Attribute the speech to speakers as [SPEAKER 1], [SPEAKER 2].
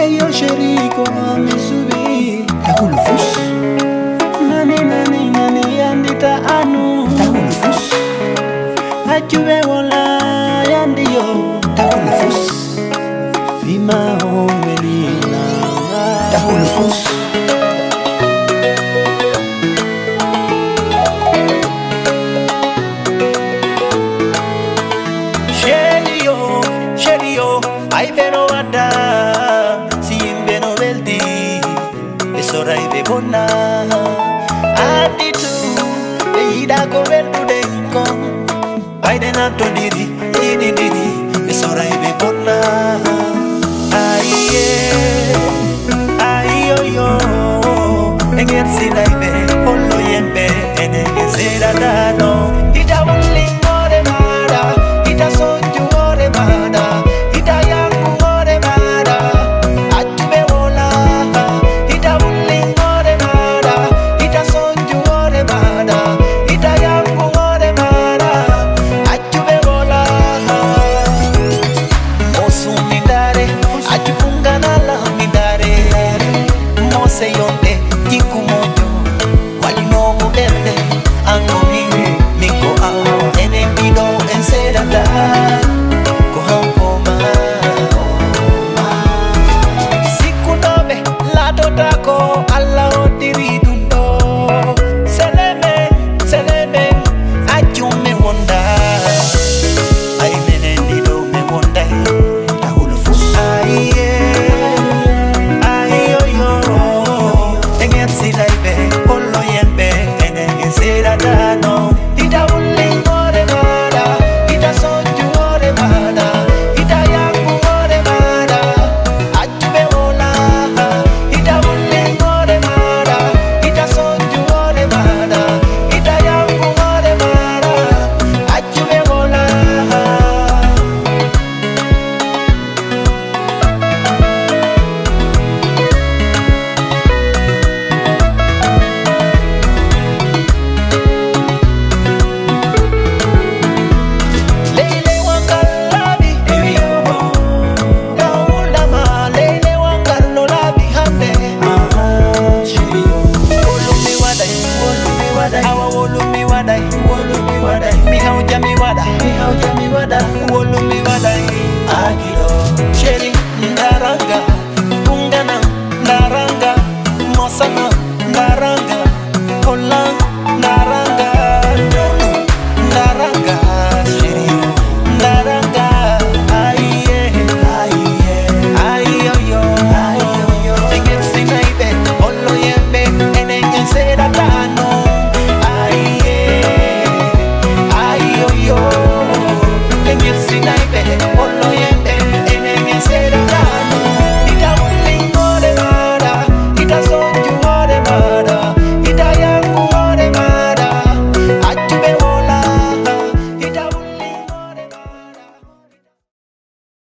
[SPEAKER 1] Ayo Sherico, a mi subí. Agulufus. Nani, nani, nani, andita anu. Agulufus. Achuve hola, andio. Agulufus. Fima o menina. Agulufus. Sherio, oh, Sherio, oh, ay, pero anda. na to diri diri diri misora e ibe e kona. Aiye aiyo yo engen sina ibe e can't see that, baby. parranda